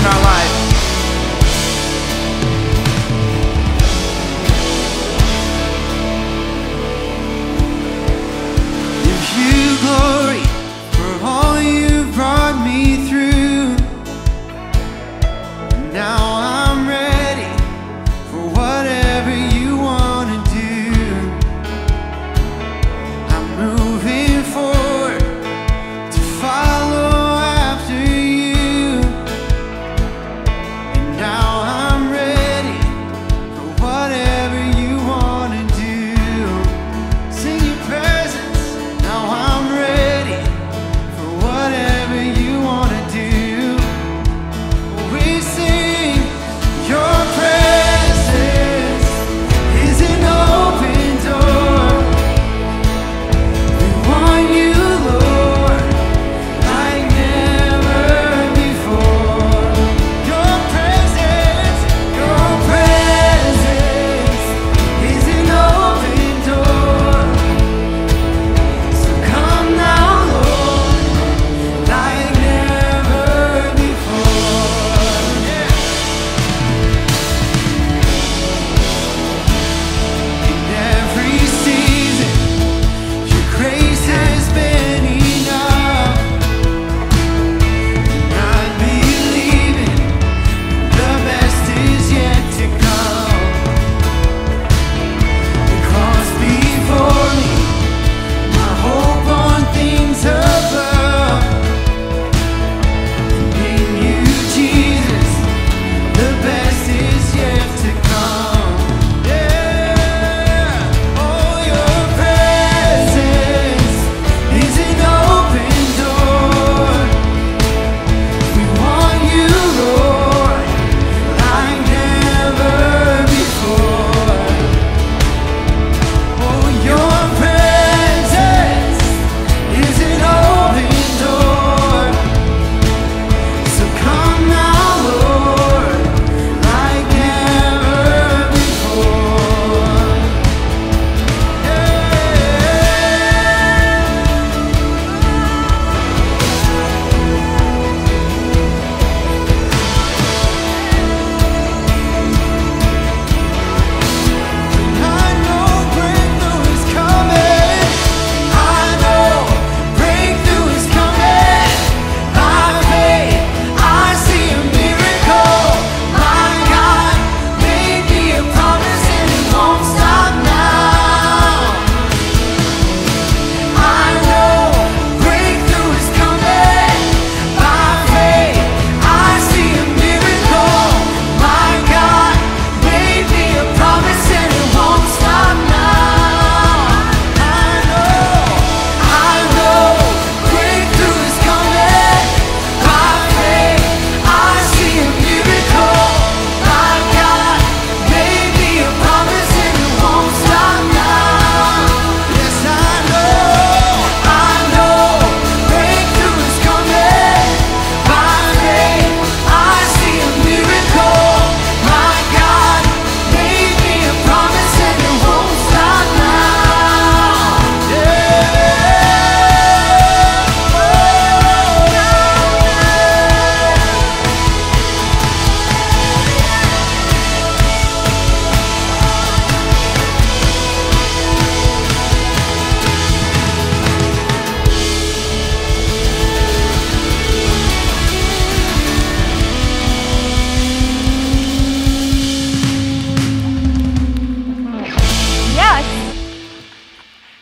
in our life.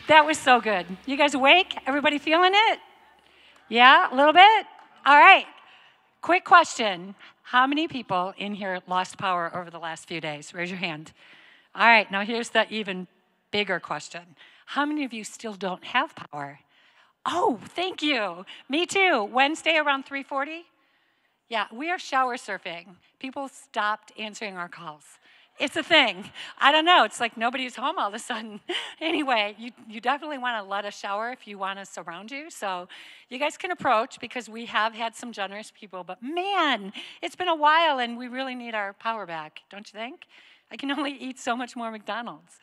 That was so good. You guys awake? Everybody feeling it? Yeah, a little bit? All right. Quick question. How many people in here lost power over the last few days? Raise your hand. All right, now here's the even bigger question. How many of you still don't have power? Oh, thank you. Me too. Wednesday around 3:40? Yeah, we are shower surfing. People stopped answering our calls. It's a thing. I don't know. It's like nobody's home all of a sudden. anyway, you, you definitely want to let us shower if you want us around you. So you guys can approach because we have had some generous people. But man, it's been a while and we really need our power back, don't you think? I can only eat so much more McDonald's.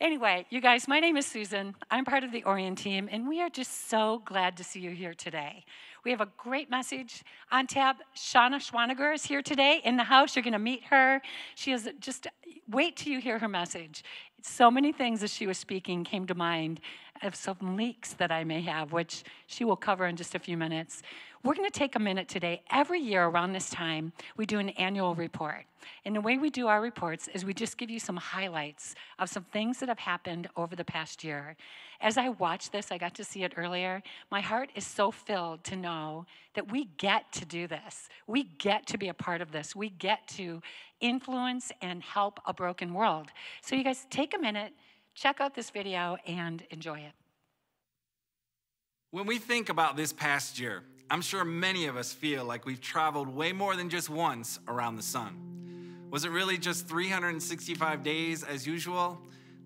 Anyway, you guys, my name is Susan. I'm part of the Orion team, and we are just so glad to see you here today. We have a great message on tap. Shauna Schwaniger is here today in the house. You're going to meet her. She is just, wait till you hear her message. So many things as she was speaking came to mind of some leaks that I may have, which she will cover in just a few minutes. We're going to take a minute today. Every year around this time, we do an annual report. And the way we do our reports is we just give you some highlights of some things that have happened over the past year. As I watched this, I got to see it earlier. My heart is so filled to know that we get to do this. We get to be a part of this. We get to influence and help a broken world. So, you guys, take a minute, check out this video, and enjoy it. When we think about this past year, I'm sure many of us feel like we've traveled way more than just once around the sun. Was it really just 365 days as usual?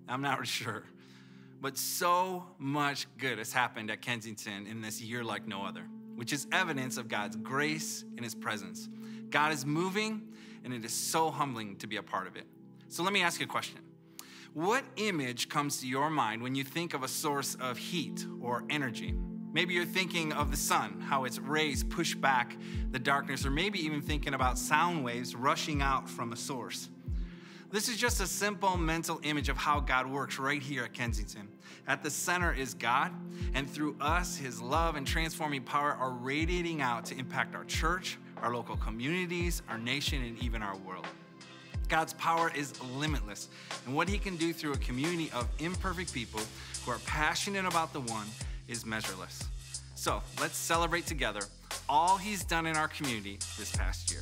I'm not sure. But so much good has happened at Kensington in this year like no other, which is evidence of God's grace and His presence. God is moving, and it is so humbling to be a part of it. So let me ask you a question. What image comes to your mind when you think of a source of heat or energy? Maybe you're thinking of the sun, how its rays push back the darkness, or maybe even thinking about sound waves rushing out from a source. This is just a simple mental image of how God works right here at Kensington. At the center is God, and through us, His love and transforming power are radiating out to impact our church, our local communities, our nation, and even our world. God's power is limitless, and what He can do through a community of imperfect people who are passionate about the one is measureless. So let's celebrate together all He's done in our community this past year.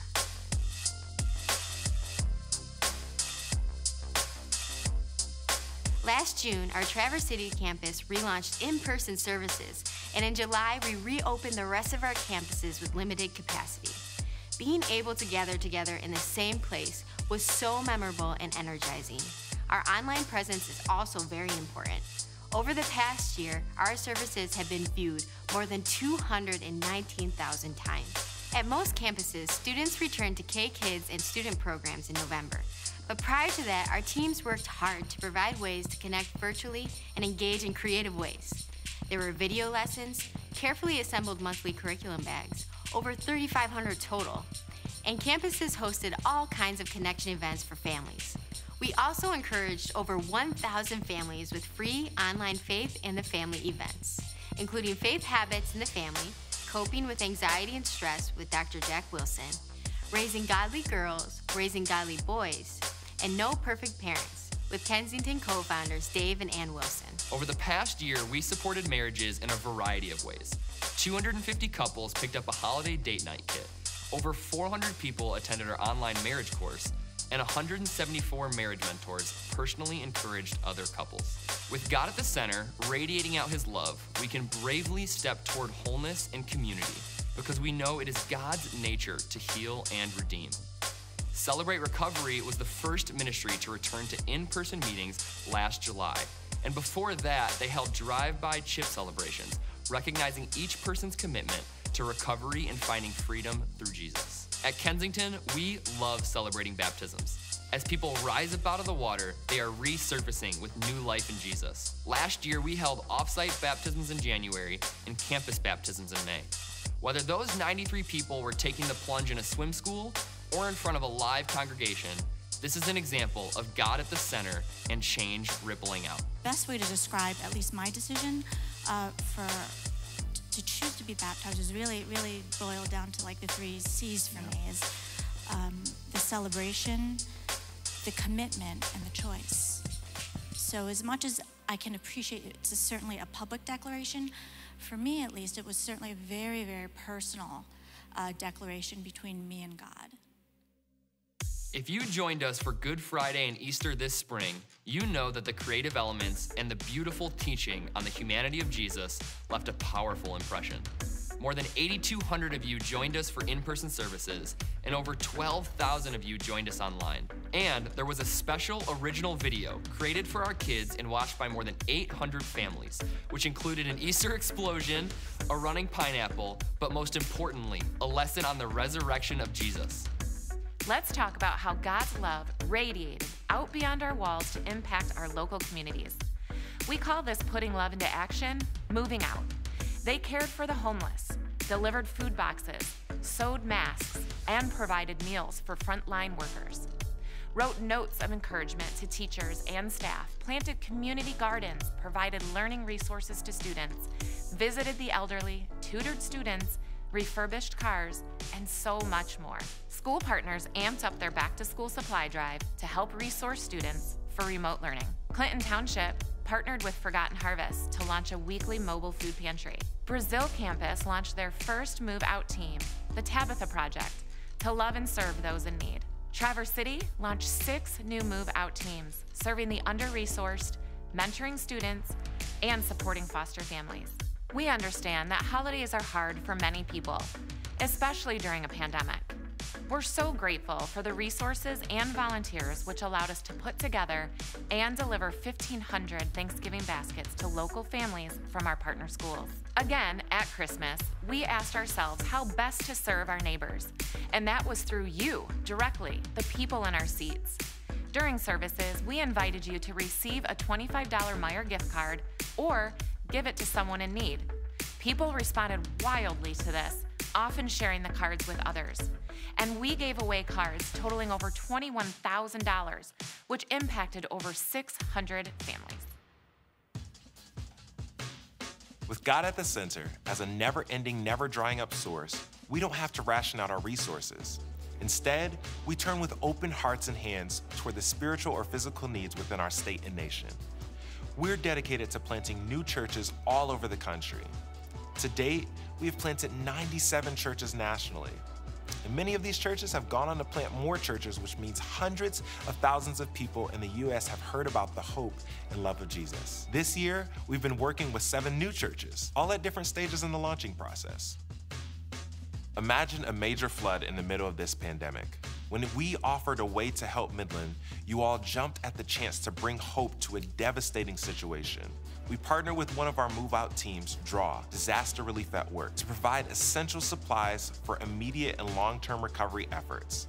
Last June, our Traverse City campus relaunched in person services, and in July, we reopened the rest of our campuses with limited capacity. Being able to gather together in the same place was so memorable and energizing. Our online presence is also very important. Over the past year, our services have been viewed more than 219,000 times. At most campuses, students returned to K Kids and student programs in November. But prior to that, our teams worked hard to provide ways to connect virtually and engage in creative ways. There were video lessons, carefully assembled monthly curriculum bags, over 3,500 total, and campuses hosted all kinds of connection events for families. We also encouraged over 1,000 families with free online faith and the family events, including Faith Habits in the Family, Coping with Anxiety and Stress with Dr. Jack Wilson, Raising Godly Girls, Raising Godly Boys, and No Perfect Parents with Kensington co founders Dave and Ann Wilson. Over the past year, we supported marriages in a variety of ways. 250 couples picked up a holiday date night kit. Over 400 people attended our online marriage course, and 174 marriage mentors personally encouraged other couples. With God at the center, radiating out His love, we can bravely step toward wholeness and community because we know it is God's nature to heal and redeem. Celebrate Recovery was the first ministry to return to in person meetings last July. And before that, they held drive by chip celebrations, recognizing each person's commitment to recovery and finding freedom through Jesus. At Kensington, we love celebrating baptisms. As people rise up out of the water, they are resurfacing with new life in Jesus. Last year, we held offsite baptisms in January and campus baptisms in May. Whether those 93 people were taking the plunge in a swim school or in front of a live congregation, this is an example of God at the center and change rippling out. best way to describe at least my decision uh, for to choose to be baptized is really really boiled down to like the three C's for me is um, the celebration, the commitment, and the choice. So as much as I can appreciate it, it's a, certainly a public declaration. For me, at least, it was certainly a very very personal uh, declaration between me and God. If you joined us for Good Friday and Easter this spring, you know that the creative elements and the beautiful teaching on the humanity of Jesus left a powerful impression. More than 8,200 of you joined us for in person services, and over 12,000 of you joined us online. And there was a special original video created for our kids and watched by more than 800 families, which included an Easter explosion, a running pineapple, but most importantly, a lesson on the resurrection of Jesus. Let's talk about how God's love radiated out beyond our walls to impact our local communities. We call this putting love into action, moving out. They cared for the homeless, delivered food boxes, sewed masks, and provided meals for frontline workers. Wrote notes of encouragement to teachers and staff, planted community gardens, provided learning resources to students, visited the elderly, tutored students, refurbished cars, and so much more. School partners amped up their back to school supply drive to help resource students for remote learning. Clinton Township partnered with Forgotten Harvest to launch a weekly mobile food pantry. Brazil campus launched their first move out team, the Tabitha Project, to love and serve those in need. Traverse City launched six new move out teams, serving the under resourced, mentoring students, and supporting foster families. We understand that holidays are hard for many people, especially during a pandemic. We're so grateful for the resources and volunteers which allowed us to put together and deliver 1,500 Thanksgiving baskets to local families from our partner schools. Again, at Christmas, we asked ourselves how best to serve our neighbors, and that was through you directly, the people in our seats. During services, we invited you to receive a $25 Meijer gift card or give it to someone in need. People responded wildly to this, often sharing the cards with others. And we gave away cards totaling over $21,000, which impacted over 600 families. With God at the center, as a never ending, never drying up source, we don't have to ration out our resources. Instead, we turn with open hearts and hands toward the spiritual or physical needs within our state and nation. We're dedicated to planting new churches all over the country. To date, we have planted 97 churches nationally. And many of these churches have gone on to plant more churches, which means hundreds of thousands of people in the U.S. have heard about the hope and love of Jesus. This year, we've been working with seven new churches, all at different stages in the launching process. Imagine a major flood in the middle of this pandemic. When we offered a way to help Midland, you all jumped at the chance to bring hope to a devastating situation. We partnered with one of our move out teams, DRAW, Disaster Relief at Work, to provide essential supplies for immediate and long term recovery efforts.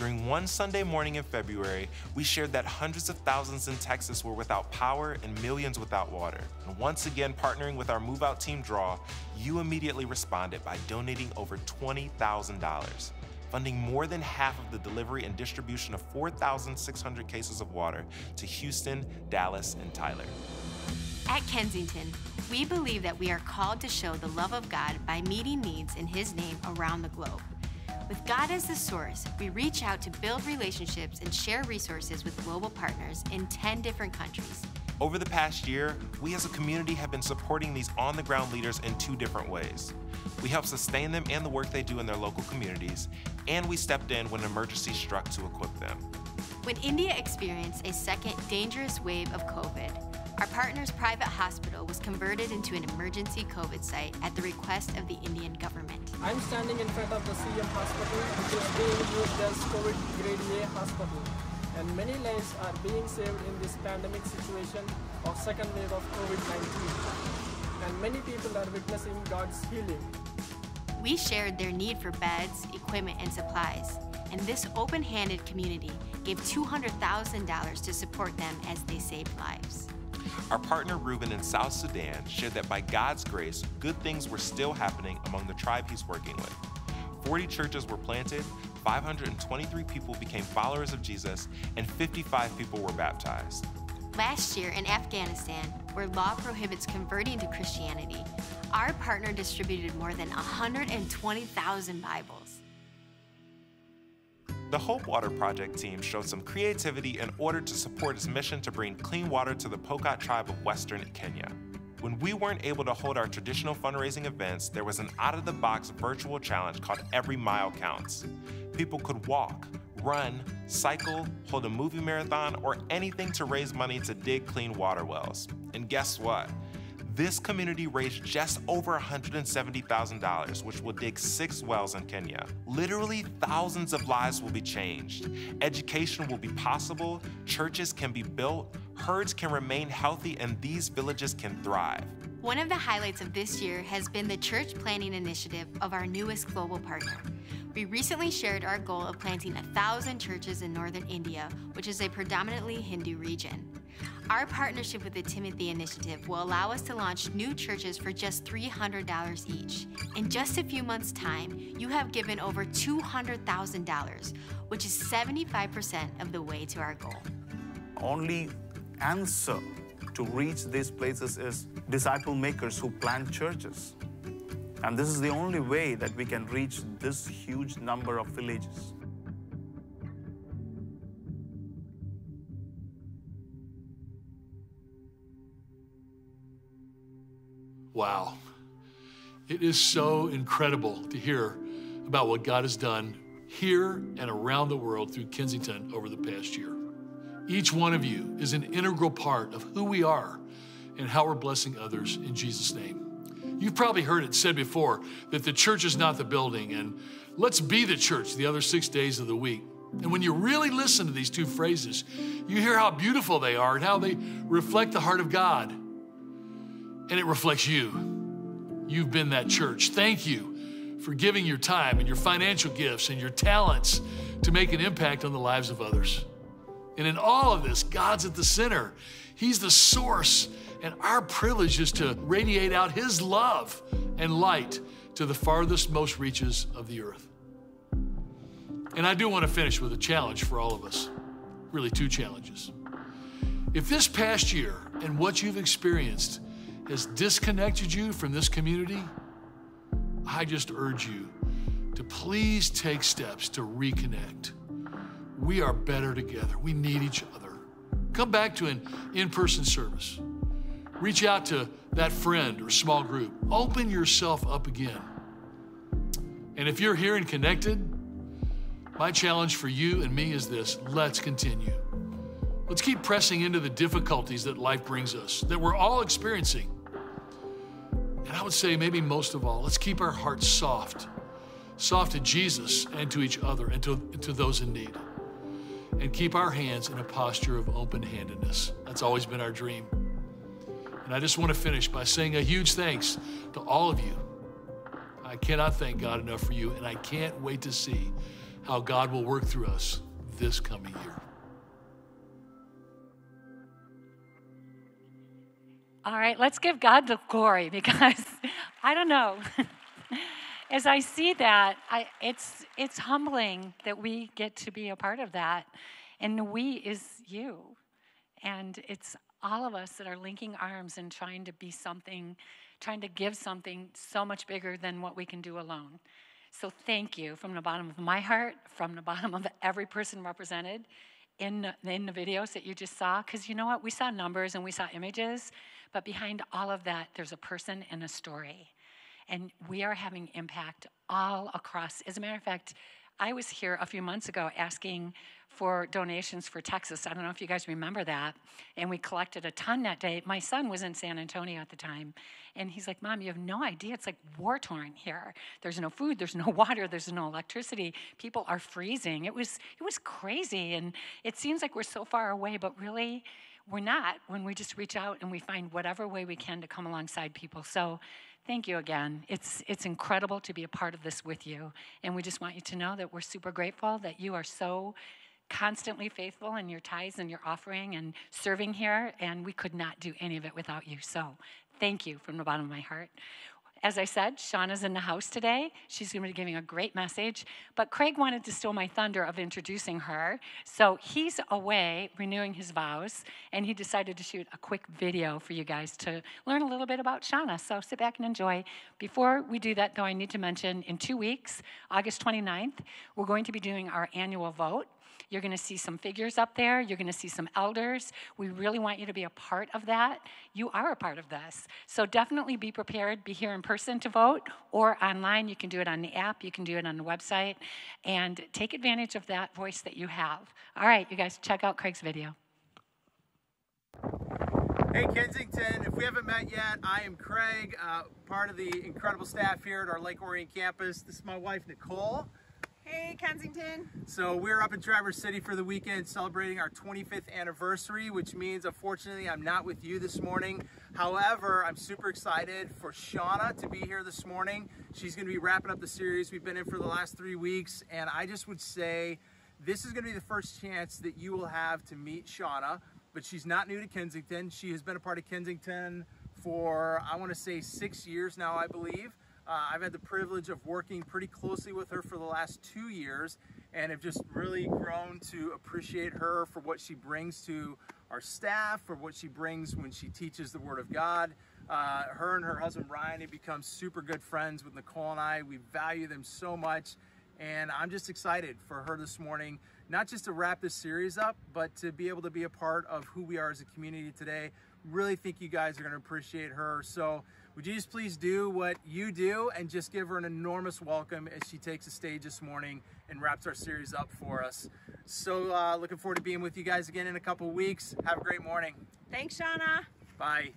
During one Sunday morning in February, we shared that hundreds of thousands in Texas were without power and millions without water. And once again, partnering with our move out team Draw, you immediately responded by donating over $20,000, funding more than half of the delivery and distribution of 4,600 cases of water to Houston, Dallas, and Tyler. At Kensington, we believe that we are called to show the love of God by meeting needs in His name around the globe. With God as the source, we reach out to build relationships and share resources with global partners in 10 different countries. Over the past year, we as a community have been supporting these on the ground leaders in two different ways. We help sustain them and the work they do in their local communities, and we stepped in when an emergency struck to equip them. When India experienced a second dangerous wave of COVID, our partner's private hospital was converted into an emergency COVID site at the request of the Indian government. I'm standing in front of the CM hospital, which is being used as COVID grade A hospital. And many lives are being saved in this pandemic situation of second wave of COVID-19. And many people are witnessing God's healing. We shared their need for beds, equipment, and supplies, and this open handed community gave $200,000 to support them as they saved lives. Our partner Reuben in South Sudan shared that by God's grace, good things were still happening among the tribe he's working with. 40 churches were planted, 523 people became followers of Jesus, and 55 people were baptized. Last year in Afghanistan, where law prohibits converting to Christianity, our partner distributed more than 120,000 Bibles. The Hope Water Project team showed some creativity in order to support its mission to bring clean water to the Pokot tribe of Western Kenya. When we weren't able to hold our traditional fundraising events, there was an out of the box virtual challenge called Every Mile Counts. People could walk, run, cycle, hold a movie marathon, or anything to raise money to dig clean water wells. And guess what? This community raised just over $170,000, which will dig six wells in Kenya. Literally, thousands of lives will be changed. Education will be possible, churches can be built, herds can remain healthy, and these villages can thrive. One of the highlights of this year has been the church planting initiative of our newest global partner. We recently shared our goal of planting a thousand churches in northern India, which is a predominantly Hindu region. Our partnership with the Timothy Initiative will allow us to launch new churches for just $300 each. In just a few months' time, you have given over $200,000, which is 75% of the way to our goal. Only answer to reach these places is disciple makers who plant churches. And this is the only way that we can reach this huge number of villages. Wow. It is so incredible to hear about what God has done here and around the world through Kensington over the past year. Each one of you is an integral part of who we are and how we're blessing others in Jesus' name. You've probably heard it said before that the church is not the building, and let's be the church the other six days of the week. And when you really listen to these two phrases, you hear how beautiful they are and how they reflect the heart of God. And it reflects you. You've been that church. Thank you for giving your time and your financial gifts and your talents to make an impact on the lives of others. And in all of this, God's at the center. He's the source and our privilege is to radiate out His love and light to the farthest, most reaches of the earth. And I do want to finish with a challenge for all of us really, two challenges. If this past year and what you've experienced has disconnected you from this community, I just urge you to please take steps to reconnect. We are better together. We need each other. Come back to an in person service. Reach out to that friend or small group. Open yourself up again. And if you're here and connected, my challenge for you and me is this let's continue. Let's keep pressing into the difficulties that life brings us, that we're all experiencing. And I would say, maybe most of all, let's keep our hearts soft, soft to Jesus and to each other and to, to those in need. And keep our hands in a posture of open handedness. That's always been our dream. And I just want to finish by saying a huge thanks to all of you. I cannot thank God enough for you, and I can't wait to see how God will work through us this coming year. All right, let's give God the glory because I don't know. As I see that, I, it's it's humbling that we get to be a part of that, and we is you, and it's all of us that are linking arms and trying to be something, trying to give something so much bigger than what we can do alone. So thank you from the bottom of my heart, from the bottom of every person represented in, in the videos that you just saw. Because you know what? We saw numbers and we saw images, but behind all of that, there's a person and a story. And we are having impact all across. As a matter of fact, I was here a few months ago asking for donations for Texas. I don't know if you guys remember that. And we collected a ton that day. My son was in San Antonio at the time. And he's like, Mom, you have no idea. It's like war torn here. There's no food, there's no water, there's no electricity. People are freezing. It was, it was crazy. And it seems like we're so far away, but really, we're not when we just reach out and we find whatever way we can to come alongside people. So thank you again. It's, it's incredible to be a part of this with you. And we just want you to know that we're super grateful that you are so constantly faithful in your tithes and your offering and serving here. And we could not do any of it without you. So thank you from the bottom of my heart. As I said, Shauna's in the house today. She's going to be giving a great message. But Craig wanted to steal my thunder of introducing her. So he's away renewing his vows, and he decided to shoot a quick video for you guys to learn a little bit about Shauna. So sit back and enjoy. Before we do that, though, I need to mention in two weeks, August 29th, we're going to be doing our annual vote. You're going to see some figures up there. You're going to see some elders. We really want you to be a part of that. You are a part of this. So definitely be prepared. Be here in person to vote or online. You can do it on the app. You can do it on the website. And take advantage of that voice that you have. All right, you guys, check out Craig's video. Hey Kensington, if we haven't met yet, I am Craig, uh, part of the incredible staff here at our Lake Orion campus. This is my wife Nicole. Hey, Kensington. So we're up in Traverse City for the weekend celebrating our 25th anniversary, which means unfortunately I'm not with you this morning. However, I'm super excited for Shauna to be here this morning. She's going to be wrapping up the series we've been in for the last three weeks, and I just would say this is going to be the first chance that you will have to meet Shauna, but she's not new to Kensington. She has been a part of Kensington for, I want to say, six years now, I believe. Uh, I've had the privilege of working pretty closely with her for the last two years and have just really grown to appreciate her for what she brings to our staff, for what she brings when she teaches the Word of God. Uh, her and her husband Ryan have become super good friends with Nicole and I. We value them so much, and I'm just excited for her this morning, not just to wrap this series up, but to be able to be a part of who we are as a community today. Really think you guys are going to appreciate her. So, would you just please do what you do and just give her an enormous welcome as she takes the stage this morning and wraps our series up for us. So, uh, looking forward to being with you guys again in a couple weeks. Have a great morning. Thanks, Shauna. Bye.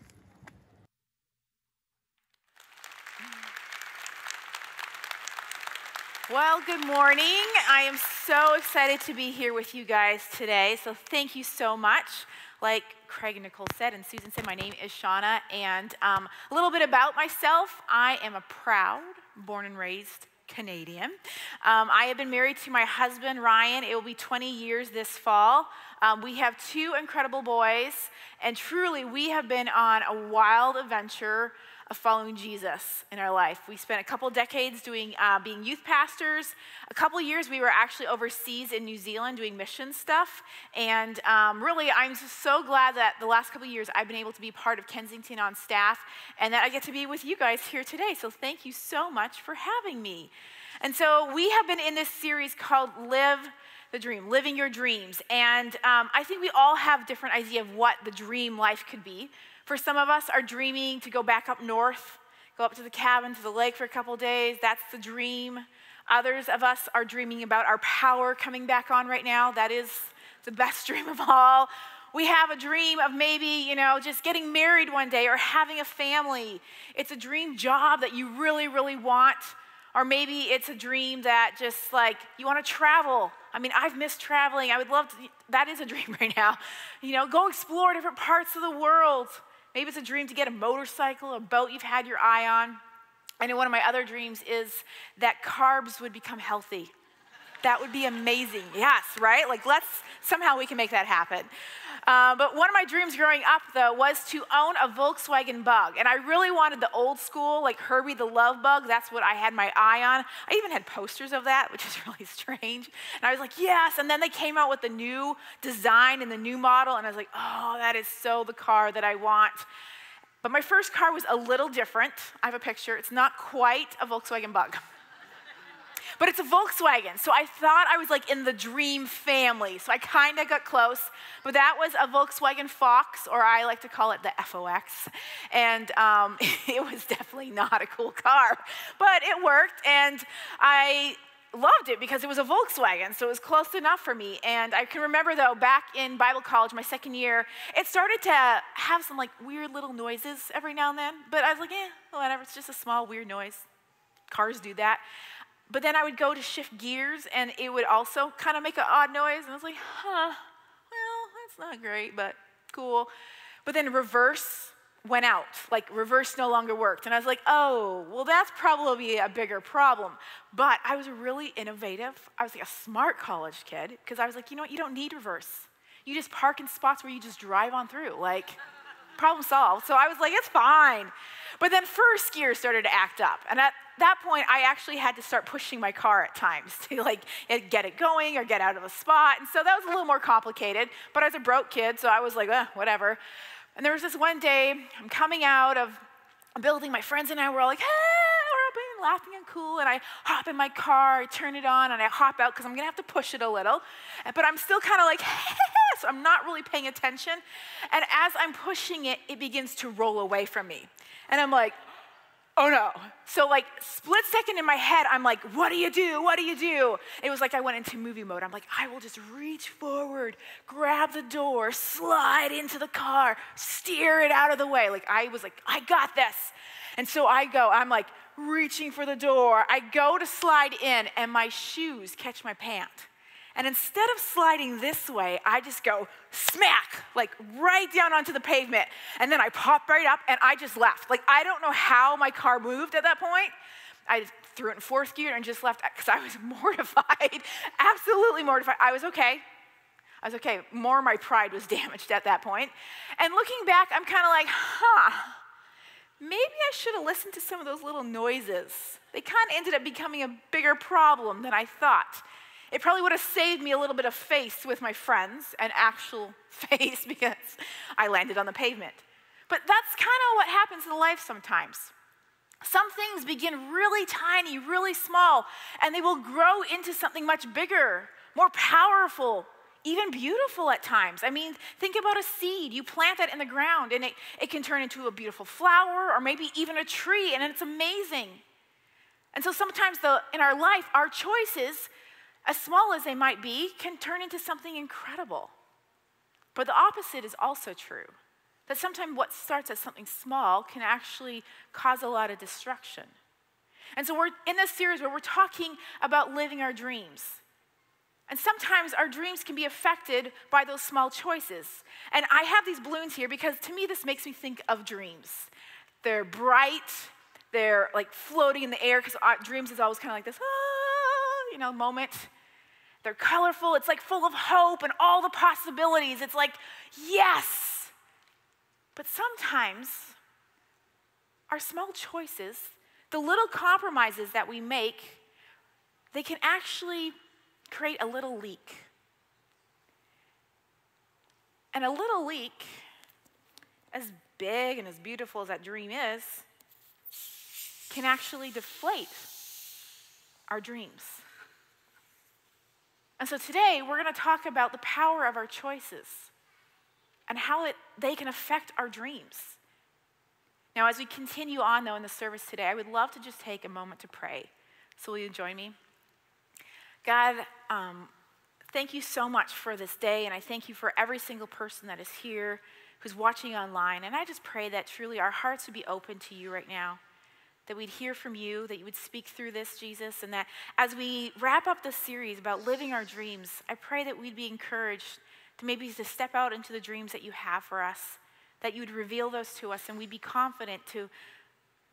Well, good morning. I am so excited to be here with you guys today. So, thank you so much. Like Craig and Nicole said, and Susan said, my name is Shauna. And um, a little bit about myself I am a proud, born and raised Canadian. Um, I have been married to my husband, Ryan. It will be 20 years this fall. Um, we have two incredible boys, and truly, we have been on a wild adventure of following Jesus in our life. We spent a couple decades doing uh, being youth pastors. A couple years we were actually overseas in New Zealand doing mission stuff. And um, really, I'm so glad that the last couple years I've been able to be part of Kensington on staff, and that I get to be with you guys here today. So thank you so much for having me. And so we have been in this series called Live the dream, living your dreams. And um, I think we all have different idea of what the dream life could be. For some of us are dreaming to go back up north, go up to the cabin, to the lake for a couple days. That's the dream. Others of us are dreaming about our power coming back on right now. That is the best dream of all. We have a dream of maybe, you know, just getting married one day or having a family. It's a dream job that you really, really want. Or maybe it's a dream that just like you want to travel. I mean, I've missed traveling. I would love to, that is a dream right now. You know, go explore different parts of the world. Maybe it's a dream to get a motorcycle, a boat you've had your eye on. I know one of my other dreams is that carbs would become healthy. That would be amazing. Yes, right? Like, let's somehow we can make that happen. Uh, but one of my dreams growing up, though, was to own a Volkswagen Bug. And I really wanted the old school, like Herbie the Love Bug. That's what I had my eye on. I even had posters of that, which is really strange. And I was like, yes. And then they came out with the new design and the new model. And I was like, oh, that is so the car that I want. But my first car was a little different. I have a picture. It's not quite a Volkswagen Bug but it's a Volkswagen. So I thought I was like in the dream family. So I kind of got close, but that was a Volkswagen Fox, or I like to call it the FOX. And um, it was definitely not a cool car, but it worked. And I loved it because it was a Volkswagen, so it was close enough for me. And I can remember though, back in Bible college, my second year, it started to have some like weird little noises every now and then. But I was like, eh, whatever, it's just a small weird noise. Cars do that. But then I would go to shift gears and it would also kind of make an odd noise. And I was like, huh, well, that's not great, but cool. But then reverse went out. Like reverse no longer worked. And I was like, oh, well, that's probably a bigger problem. But I was really innovative. I was like a smart college kid because I was like, you know what? You don't need reverse. You just park in spots where you just drive on through. Like, problem solved. So I was like, it's fine. But then first gear started to act up. And at that point, I actually had to start pushing my car at times to like get it going or get out of a spot. And so that was a little more complicated. But I was a broke kid, so I was like, eh, whatever. And there was this one day, I'm coming out of a building, my friends and I were all like, hey, we're up and laughing and cool. And I hop in my car, I turn it on, and I hop out because I'm gonna have to push it a little. But I'm still kind of like, so I'm not really paying attention. And as I'm pushing it, it begins to roll away from me. And I'm like, oh no. So, like, split second in my head, I'm like, what do you do? What do you do? It was like I went into movie mode. I'm like, I will just reach forward, grab the door, slide into the car, steer it out of the way. Like, I was like, I got this. And so I go, I'm like reaching for the door. I go to slide in, and my shoes catch my pant. And instead of sliding this way, I just go smack, like right down onto the pavement. And then I pop right up and I just left. Like, I don't know how my car moved at that point. I just threw it in fourth gear and just left because I was mortified, absolutely mortified. I was okay. I was okay. More my pride was damaged at that point. And looking back, I'm kind of like, huh, maybe I should have listened to some of those little noises. They kind of ended up becoming a bigger problem than I thought. It probably would have saved me a little bit of face with my friends, an actual face because I landed on the pavement. But that's kind of what happens in life sometimes. Some things begin really tiny, really small, and they will grow into something much bigger, more powerful, even beautiful at times. I mean, think about a seed. You plant that in the ground, and it, it can turn into a beautiful flower or maybe even a tree, and it's amazing. And so sometimes the, in our life, our choices as small as they might be, can turn into something incredible. But the opposite is also true that sometimes what starts as something small can actually cause a lot of destruction. And so we're in this series where we're talking about living our dreams. And sometimes our dreams can be affected by those small choices. And I have these balloons here because to me, this makes me think of dreams. They're bright, they're like floating in the air because dreams is always kind of like this, ah, you know, moment. They're colorful. It's like full of hope and all the possibilities. It's like, yes. But sometimes our small choices, the little compromises that we make, they can actually create a little leak. And a little leak, as big and as beautiful as that dream is, can actually deflate our dreams. And so today we're going to talk about the power of our choices and how it, they can affect our dreams. Now, as we continue on, though, in the service today, I would love to just take a moment to pray. So, will you join me? God, um, thank you so much for this day, and I thank you for every single person that is here who's watching online. And I just pray that truly our hearts would be open to you right now that we'd hear from you, that you would speak through this, Jesus, and that as we wrap up this series about living our dreams, I pray that we'd be encouraged to maybe to step out into the dreams that you have for us, that you would reveal those to us, and we'd be confident to,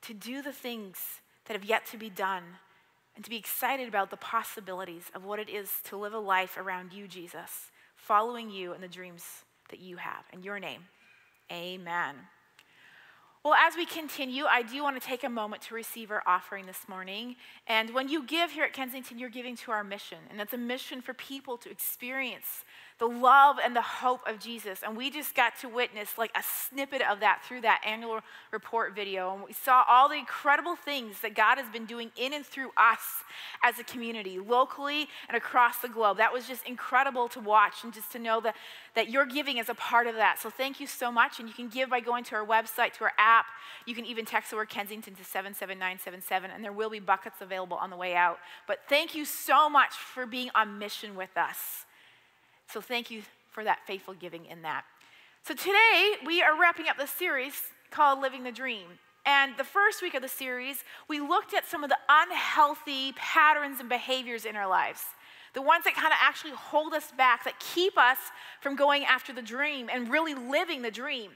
to do the things that have yet to be done, and to be excited about the possibilities of what it is to live a life around you, Jesus, following you and the dreams that you have. In your name, amen. Well, as we continue, I do want to take a moment to receive our offering this morning. And when you give here at Kensington, you're giving to our mission. And that's a mission for people to experience the love and the hope of Jesus. And we just got to witness like a snippet of that through that annual report video. And we saw all the incredible things that God has been doing in and through us as a community, locally and across the globe. That was just incredible to watch and just to know that, that your giving is a part of that. So thank you so much. And you can give by going to our website, to our app. You can even text the word Kensington to 77977, and there will be buckets available on the way out. But thank you so much for being on mission with us. So thank you for that faithful giving in that. So today we are wrapping up the series called Living the Dream. And the first week of the series, we looked at some of the unhealthy patterns and behaviors in our lives. The ones that kind of actually hold us back, that keep us from going after the dream and really living the dream.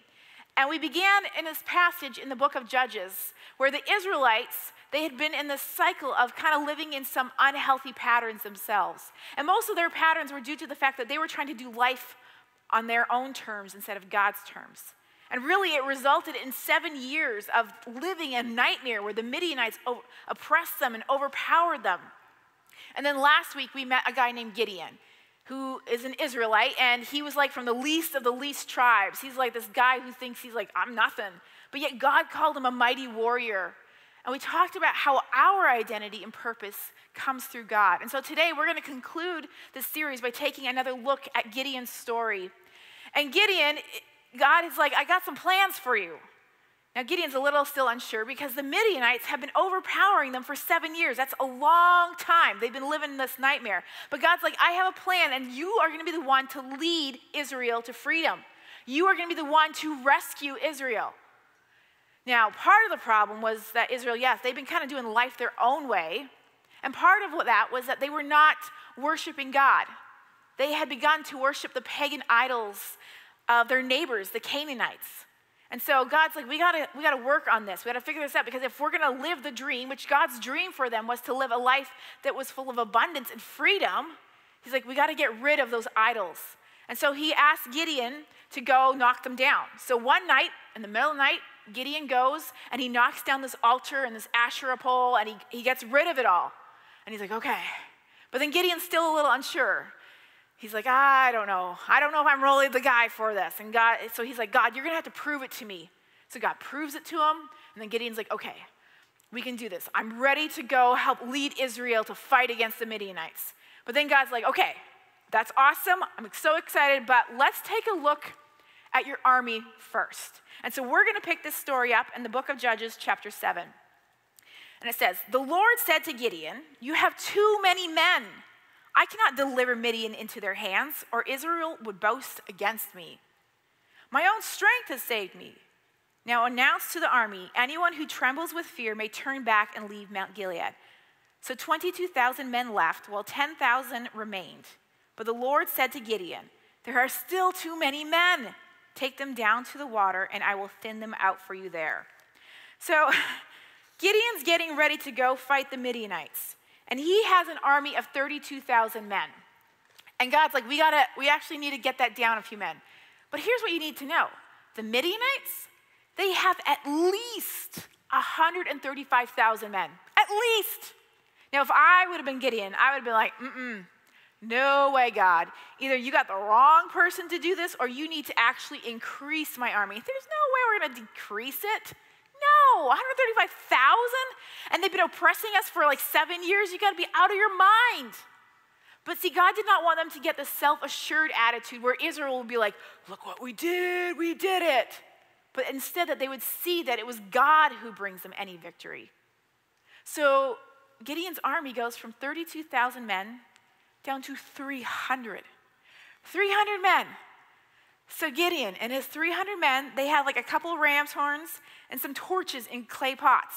And we began in this passage in the book of Judges, where the Israelites they had been in the cycle of kind of living in some unhealthy patterns themselves. And most of their patterns were due to the fact that they were trying to do life on their own terms instead of God's terms. And really, it resulted in seven years of living a nightmare where the Midianites oppressed them and overpowered them. And then last week, we met a guy named Gideon, who is an Israelite, and he was like from the least of the least tribes. He's like this guy who thinks he's like, I'm nothing. But yet, God called him a mighty warrior and we talked about how our identity and purpose comes through God. And so today we're going to conclude this series by taking another look at Gideon's story. And Gideon, God is like, I got some plans for you. Now, Gideon's a little still unsure because the Midianites have been overpowering them for seven years. That's a long time. They've been living in this nightmare. But God's like, I have a plan, and you are going to be the one to lead Israel to freedom. You are going to be the one to rescue Israel. Now, part of the problem was that Israel, yes, they've been kind of doing life their own way. And part of that was that they were not worshiping God. They had begun to worship the pagan idols of their neighbors, the Canaanites. And so God's like, we gotta, we gotta work on this. We gotta figure this out because if we're gonna live the dream, which God's dream for them was to live a life that was full of abundance and freedom, He's like, we gotta get rid of those idols. And so he asked Gideon to go knock them down. So one night, in the middle of the night, Gideon goes and he knocks down this altar and this Asherah pole and he, he gets rid of it all. And he's like, okay. But then Gideon's still a little unsure. He's like, I don't know. I don't know if I'm really the guy for this. And God, so he's like, God, you're gonna have to prove it to me. So God proves it to him, and then Gideon's like, okay, we can do this. I'm ready to go help lead Israel to fight against the Midianites. But then God's like, okay, that's awesome. I'm so excited, but let's take a look at your army first. And so we're gonna pick this story up in the book of Judges, chapter 7. And it says, The Lord said to Gideon, You have too many men. I cannot deliver Midian into their hands, or Israel would boast against me. My own strength has saved me. Now announce to the army anyone who trembles with fear may turn back and leave Mount Gilead. So 22,000 men left, while 10,000 remained. But the Lord said to Gideon, There are still too many men. Take them down to the water, and I will thin them out for you there. So Gideon's getting ready to go fight the Midianites. And he has an army of 32,000 men. And God's like, we gotta, we actually need to get that down a few men. But here's what you need to know the Midianites, they have at least 135,000 men. At least. Now, if I would have been Gideon, I would have been like, mm mm, no way, God. Either you got the wrong person to do this or you need to actually increase my army. There's no way we're gonna decrease it. No, 135,000? And they've been oppressing us for like seven years. You gotta be out of your mind. But see, God did not want them to get the self assured attitude where Israel would be like, look what we did, we did it. But instead, that they would see that it was God who brings them any victory. So Gideon's army goes from 32,000 men down to 300. 300 men. So Gideon and his 300 men, they had like a couple ram's horns and some torches in clay pots.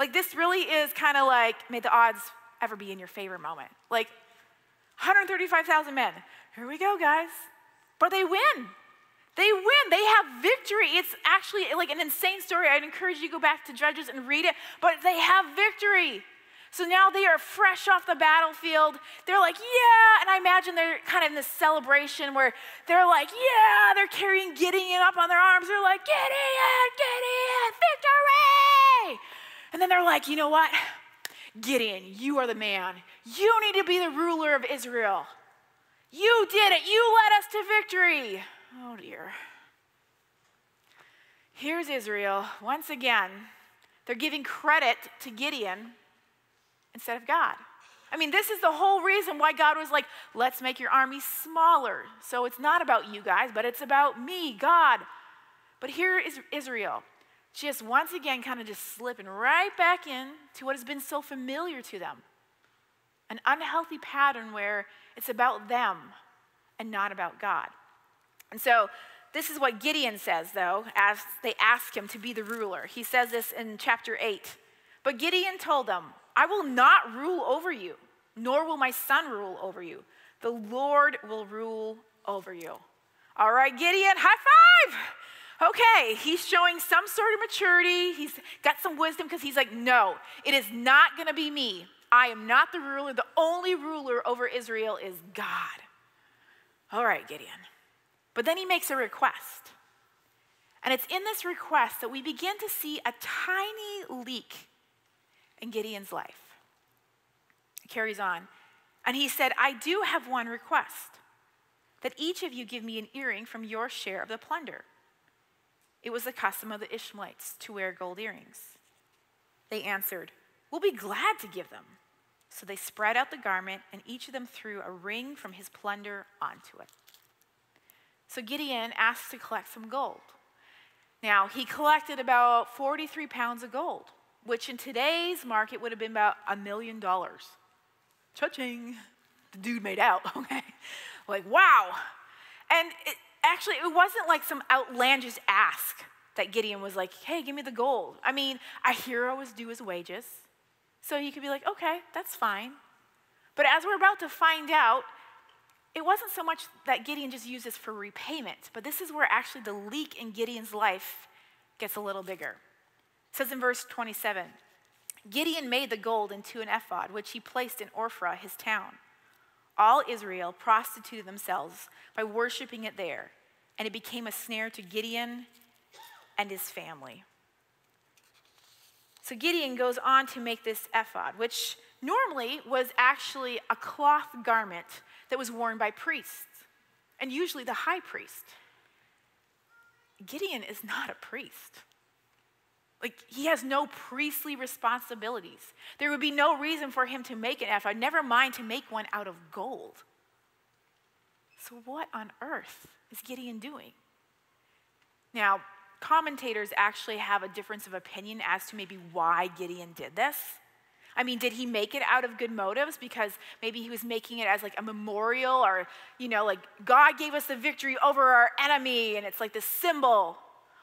Like this really is kind of like, may the odds ever be in your favor moment. Like 135,000 men. Here we go, guys. But they win. They win. They have victory. It's actually like an insane story. I'd encourage you to go back to Judges and read it. But they have victory. So now they are fresh off the battlefield. They're like, yeah. And I imagine they're kind of in this celebration where they're like, yeah, they're carrying Gideon up on their arms. They're like, Gideon, Gideon, victory. And then they're like, you know what? Gideon, you are the man. You need to be the ruler of Israel. You did it. You led us to victory. Oh dear. Here's Israel once again. They're giving credit to Gideon instead of God. I mean, this is the whole reason why God was like, let's make your army smaller. So it's not about you guys, but it's about me, God. But here is Israel. Just once again, kind of just slipping right back in to what has been so familiar to them an unhealthy pattern where it's about them and not about God. And so, this is what Gideon says, though, as they ask him to be the ruler. He says this in chapter 8. But Gideon told them, I will not rule over you, nor will my son rule over you. The Lord will rule over you. All right, Gideon, high five. Okay, he's showing some sort of maturity. He's got some wisdom because he's like, no, it is not going to be me. I am not the ruler. The only ruler over Israel is God. All right, Gideon. But then he makes a request. And it's in this request that we begin to see a tiny leak in Gideon's life. It carries on. And he said, I do have one request that each of you give me an earring from your share of the plunder. It was the custom of the Ishmaelites to wear gold earrings. They answered, We'll be glad to give them. So they spread out the garment, and each of them threw a ring from his plunder onto it. So Gideon asked to collect some gold. Now, he collected about 43 pounds of gold, which in today's market would have been about a million dollars. Cha-ching. The dude made out, okay? Like, wow. And it, actually, it wasn't like some outlandish ask that Gideon was like, hey, give me the gold. I mean, a hero is due his wages. So you could be like, okay, that's fine. But as we're about to find out, it wasn't so much that Gideon just used this for repayment, but this is where actually the leak in Gideon's life gets a little bigger. It says in verse 27 Gideon made the gold into an ephod, which he placed in Ophrah, his town. All Israel prostituted themselves by worshiping it there, and it became a snare to Gideon and his family. So Gideon goes on to make this ephod, which normally was actually a cloth garment that was worn by priests, and usually the high priest. Gideon is not a priest. Like, he has no priestly responsibilities. There would be no reason for him to make an ephod, never mind to make one out of gold. So, what on earth is Gideon doing? Now, commentators actually have a difference of opinion as to maybe why Gideon did this. I mean, did he make it out of good motives because maybe he was making it as like a memorial or, you know, like God gave us the victory over our enemy and it's like this symbol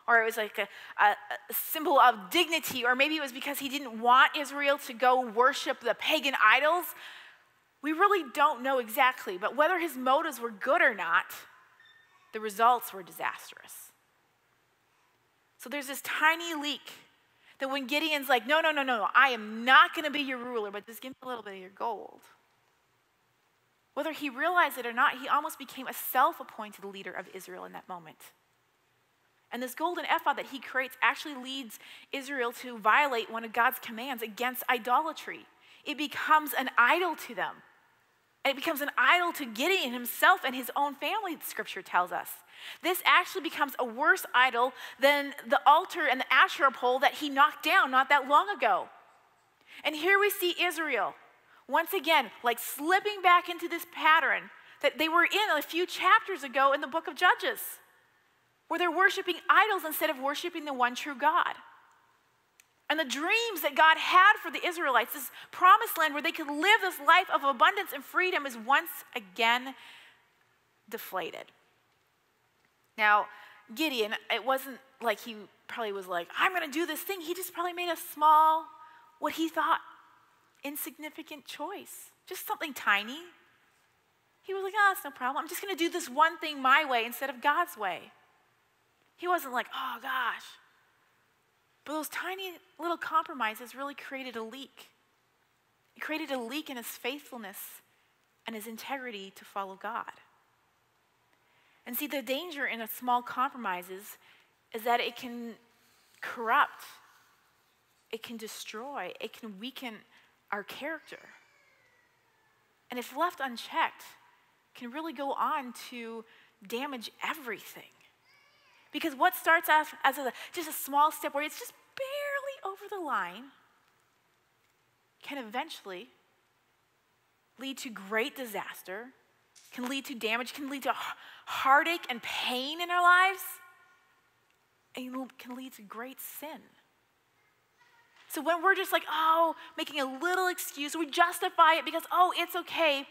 or it was like a, a, a, symbol of dignity, or maybe it was because he didn't want Israel to go worship the pagan idols. We really don't know exactly, but whether his motives were good or not, the results were disastrous. So there's this tiny leak that when Gideon's like, no, no, no, no, no, I am not going to be your ruler, but just give me a little bit of your gold. Whether he realized it or not, he almost became a self appointed leader of Israel in that moment. And this golden ephod that he creates actually leads Israel to violate one of God's commands against idolatry. It becomes an idol to them. And it becomes an idol to Gideon himself and his own family, scripture tells us. This actually becomes a worse idol than the altar and the Asherah pole that he knocked down not that long ago. And here we see Israel, once again, like slipping back into this pattern that they were in a few chapters ago in the book of Judges where they're worshiping idols instead of worshiping the one true God. And the dreams that God had for the Israelites, this promised land where they could live this life of abundance and freedom, is once again deflated. Now, Gideon, it wasn't like he probably was like, I'm going to do this thing. He just probably made a small, what he thought, insignificant choice, just something tiny. He was like, oh, it's no problem. I'm just going to do this one thing my way instead of God's way. He wasn't like, oh gosh. But those tiny little compromises really created a leak. It created a leak in his faithfulness and his integrity to follow God. And see, the danger in a small compromises is that it can corrupt, it can destroy, it can weaken our character. And if left unchecked, can really go on to damage everything. Because what starts off as a, just a small step where it's just barely over the line can eventually lead to great disaster, can lead to damage, can lead to heartache and pain in our lives, and can lead to great sin. So when we're just like, oh, making a little excuse, we justify it because, oh, it's okay,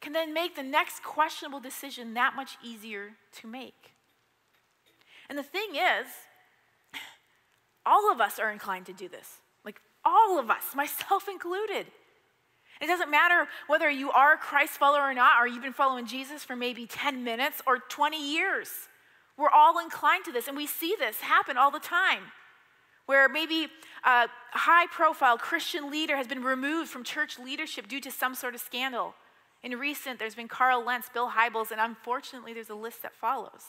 can then make the next questionable decision that much easier to make. And the thing is, all of us are inclined to do this. Like, all of us, myself included. It doesn't matter whether you are a Christ follower or not, or you've been following Jesus for maybe 10 minutes or 20 years. We're all inclined to this, and we see this happen all the time. Where maybe a high profile Christian leader has been removed from church leadership due to some sort of scandal. In recent, there's been Carl Lentz, Bill Hybels, and unfortunately, there's a list that follows.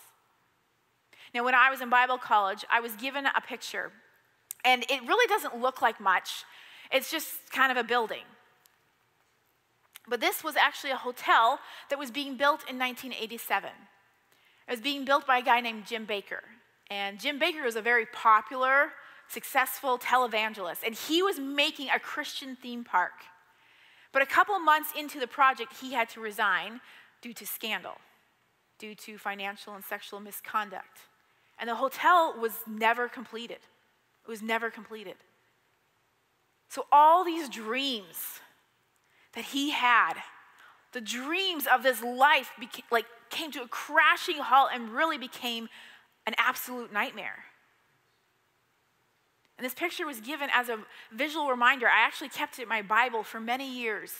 Now, when I was in Bible college, I was given a picture, and it really doesn't look like much. It's just kind of a building. But this was actually a hotel that was being built in 1987. It was being built by a guy named Jim Bakker. And Jim Bakker was a very popular, successful televangelist, and he was making a Christian theme park. But a couple months into the project, he had to resign due to scandal, due to financial and sexual misconduct. And the hotel was never completed. It was never completed. So all these dreams that he had, the dreams of this life beca- like came to a crashing halt and really became an absolute nightmare. And this picture was given as a visual reminder. I actually kept it in my Bible for many years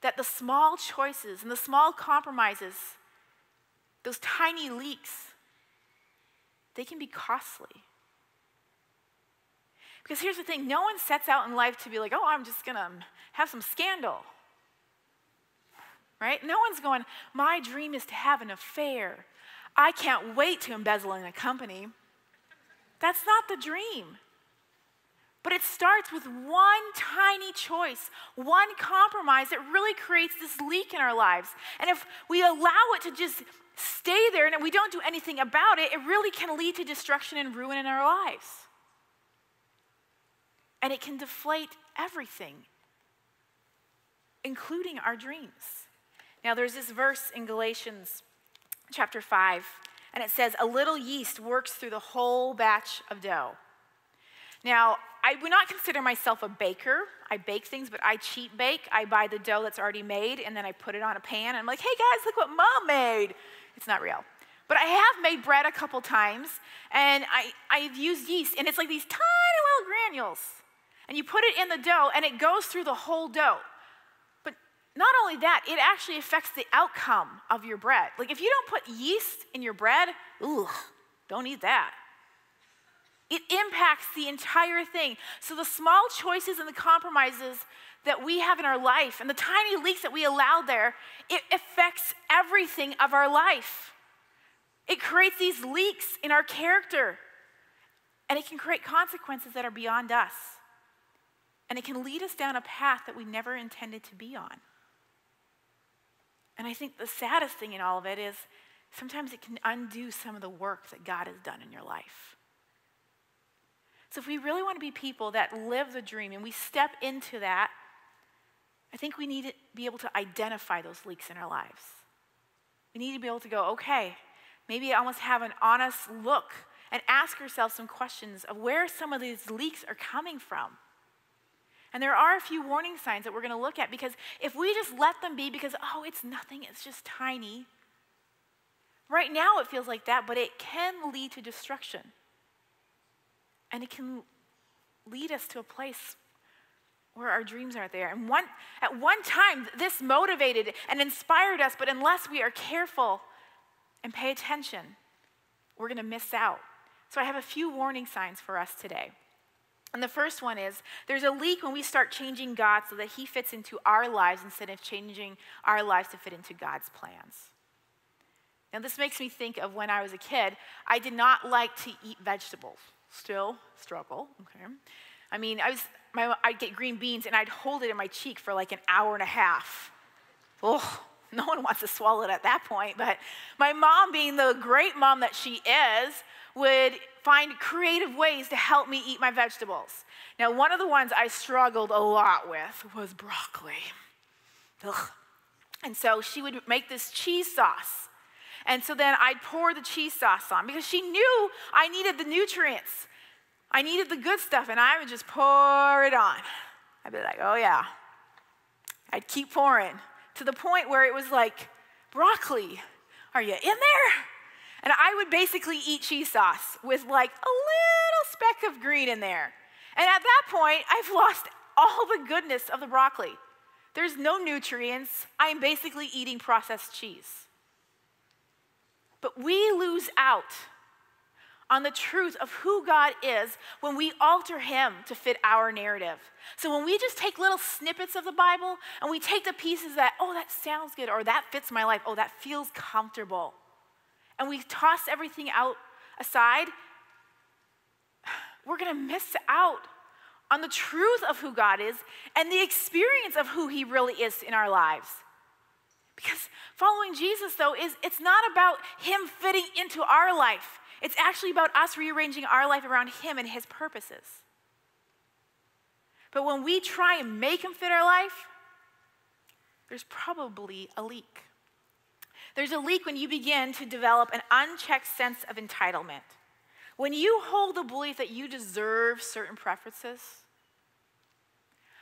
that the small choices and the small compromises, those tiny leaks, they can be costly. Because here's the thing no one sets out in life to be like, oh, I'm just going to um, have some scandal. Right? No one's going, my dream is to have an affair. I can't wait to embezzle in a company. That's not the dream. But it starts with one tiny choice, one compromise that really creates this leak in our lives. And if we allow it to just stay there and we don't do anything about it, it really can lead to destruction and ruin in our lives. And it can deflate everything, including our dreams. Now, there's this verse in Galatians chapter 5, and it says, A little yeast works through the whole batch of dough. Now, I would not consider myself a baker. I bake things, but I cheat bake. I buy the dough that's already made and then I put it on a pan. And I'm like, hey guys, look what mom made. It's not real. But I have made bread a couple times and I, I've used yeast, and it's like these tiny little granules. And you put it in the dough and it goes through the whole dough. But not only that, it actually affects the outcome of your bread. Like if you don't put yeast in your bread, ugh, don't eat that. It impacts the entire thing. So the small choices and the compromises that we have in our life and the tiny leaks that we allow there, it affects everything of our life. It creates these leaks in our character. And it can create consequences that are beyond us. And it can lead us down a path that we never intended to be on. And I think the saddest thing in all of it is sometimes it can undo some of the work that God has done in your life. So, if we really want to be people that live the dream and we step into that, I think we need to be able to identify those leaks in our lives. We need to be able to go, okay, maybe almost have an honest look and ask ourselves some questions of where some of these leaks are coming from. And there are a few warning signs that we're going to look at because if we just let them be because, oh, it's nothing, it's just tiny. Right now it feels like that, but it can lead to destruction. And it can lead us to a place where our dreams aren't there. And one, at one time, this motivated and inspired us, but unless we are careful and pay attention, we're going to miss out. So I have a few warning signs for us today. And the first one is there's a leak when we start changing God so that He fits into our lives instead of changing our lives to fit into God's plans. Now, this makes me think of when I was a kid, I did not like to eat vegetables. Still struggle, okay? I mean, I was, my, I'd get green beans and I'd hold it in my cheek for like an hour and a half. Oh, no one wants to swallow it at that point. But my mom, being the great mom that she is, would find creative ways to help me eat my vegetables. Now, one of the ones I struggled a lot with was broccoli. Ugh. And so she would make this cheese sauce. And so then I'd pour the cheese sauce on because she knew I needed the nutrients. I needed the good stuff, and I would just pour it on. I'd be like, oh yeah. I'd keep pouring to the point where it was like, broccoli, are you in there? And I would basically eat cheese sauce with like a little speck of green in there. And at that point, I've lost all the goodness of the broccoli. There's no nutrients. I am basically eating processed cheese. But we lose out on the truth of who God is when we alter Him to fit our narrative. So when we just take little snippets of the Bible and we take the pieces that, oh, that sounds good, or that fits my life, oh, that feels comfortable, and we toss everything out aside, we're gonna miss out on the truth of who God is and the experience of who He really is in our lives. Because following Jesus, though, is it's not about Him fitting into our life. It's actually about us rearranging our life around Him and His purposes. But when we try and make Him fit our life, there's probably a leak. There's a leak when you begin to develop an unchecked sense of entitlement. When you hold the belief that you deserve certain preferences,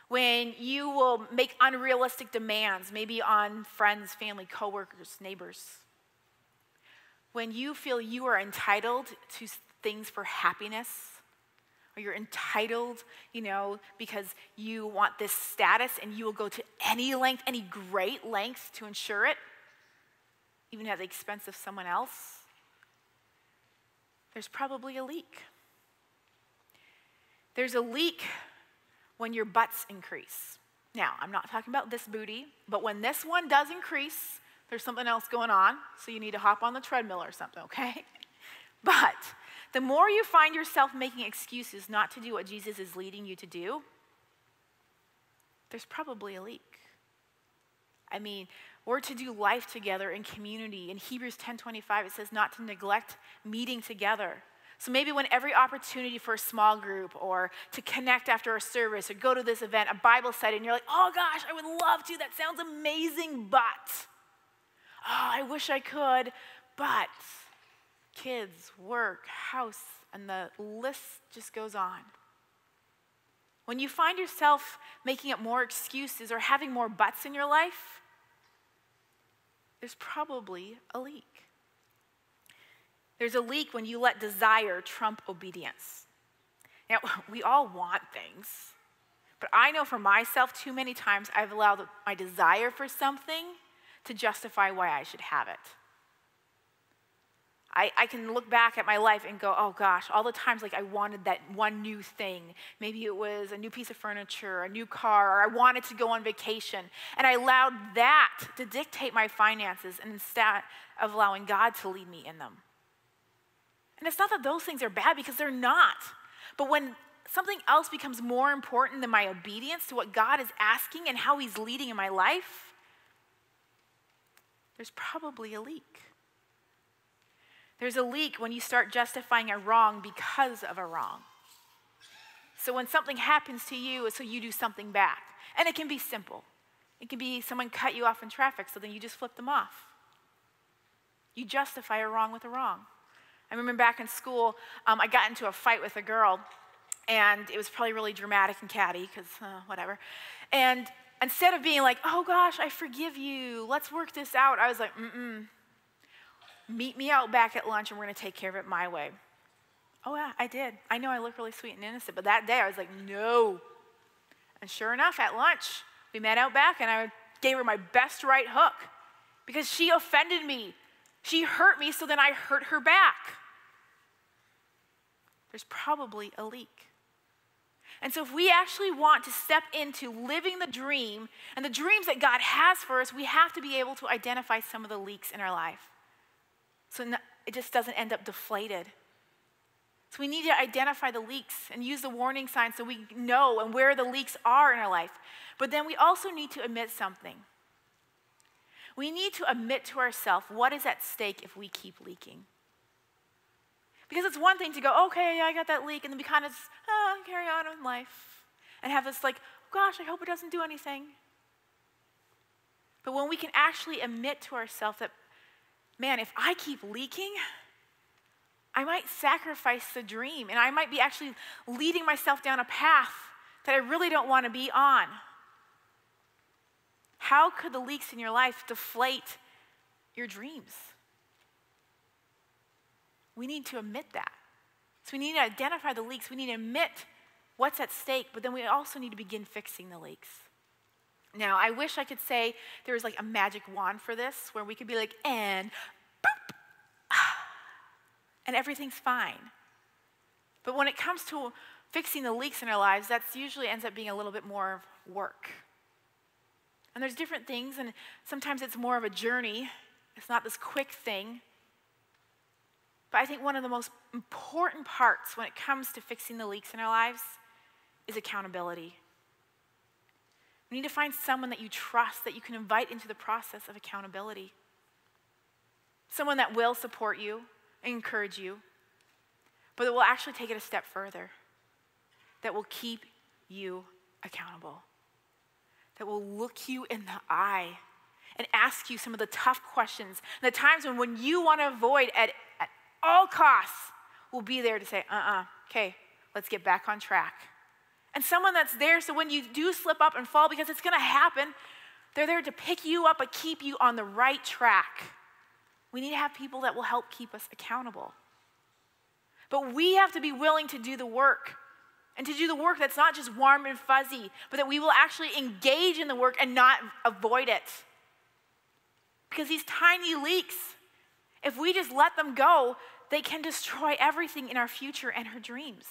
when you will make unrealistic demands, maybe on friends, family, coworkers, neighbors, when you feel you are entitled to things for happiness, or you're entitled, you know, because you want this status and you will go to any length, any great length to ensure it, even at the expense of someone else, there's probably a leak. There's a leak when your butts increase. Now, I'm not talking about this booty, but when this one does increase, there's something else going on, so you need to hop on the treadmill or something, okay? But the more you find yourself making excuses not to do what Jesus is leading you to do, there's probably a leak. I mean, we're to do life together in community. In Hebrews 10:25 it says not to neglect meeting together. So maybe when every opportunity for a small group or to connect after a service or go to this event, a Bible study, and you're like, oh gosh, I would love to. That sounds amazing, but oh, I wish I could, but kids, work, house, and the list just goes on. When you find yourself making up more excuses or having more buts in your life, there's probably a leak. There's a leak when you let desire trump obedience. Now, we all want things, but I know for myself, too many times I've allowed my desire for something to justify why I should have it. I, I can look back at my life and go, oh gosh, all the times like I wanted that one new thing. Maybe it was a new piece of furniture, a new car, or I wanted to go on vacation. And I allowed that to dictate my finances instead of allowing God to lead me in them. And it's not that those things are bad because they're not. But when something else becomes more important than my obedience to what God is asking and how He's leading in my life, there's probably a leak. There's a leak when you start justifying a wrong because of a wrong. So when something happens to you, so you do something back. And it can be simple. It can be someone cut you off in traffic, so then you just flip them off. You justify a wrong with a wrong. I remember back in school, um, I got into a fight with a girl, and it was probably really dramatic and catty, because uh, whatever. And instead of being like, oh gosh, I forgive you, let's work this out, I was like, mm mm meet me out back at lunch and we're to take care of it my way. Oh, yeah, I did. I know I look really sweet and innocent, but that day I was like, no. And sure enough, at lunch, we met out back and I gave her my best right hook because she offended me. She hurt me, so then I hurt her back. There's probably a leak. And so, if we actually want to step into living the dream and the dreams that God has for us, we have to be able to identify some of the leaks in our life. So it just doesn't end up deflated. So we need to identify the leaks and use the warning signs so we know and where the leaks are in our life. But then we also need to admit something. We need to admit to ourselves what is at stake if we keep leaking. Because it's one thing to go, okay, yeah, I got that leak, and then we kind of, oh, carry on with life. And have this like, gosh, I hope it doesn't do anything. But when we can actually admit to ourselves that man, if I keep leaking, I might sacrifice the dream and I might be actually leading myself down a path that I really don't want to be on. How could the leaks in your life deflate your dreams? We need to admit that. So we need to identify the leaks. We need to admit what's at stake, but then we also need to begin fixing the leaks. Now, I wish I could say there was like a magic wand for this where we could be like, and boop, ah, and everything's fine. But when it comes to fixing the leaks in our lives, that usually ends up being a little bit more of work. And there's different things, and sometimes it's more of a journey. It's not this quick thing. But I think one of the most important parts when it comes to fixing the leaks in our lives is accountability. You need to find someone that you trust that you can invite into the process of accountability. Someone that will support you and encourage you, but that will actually take it a step further, that will keep you accountable, that will look you in the eye and ask you some of the tough questions, the times when, when you want to avoid at, all costs will be there to say, uh uh okay, let's get back on track. And someone that's there so when you do slip up and fall, because it's gonna happen, they're there to pick you up but keep you on the right track. We need to have people that will help keep us accountable. But we have to be willing to do the work and to do the work that's not just warm and fuzzy, but that we will actually engage in the work and not avoid it. Because these tiny leaks, if we just let them go, they can destroy everything in our future and her dreams.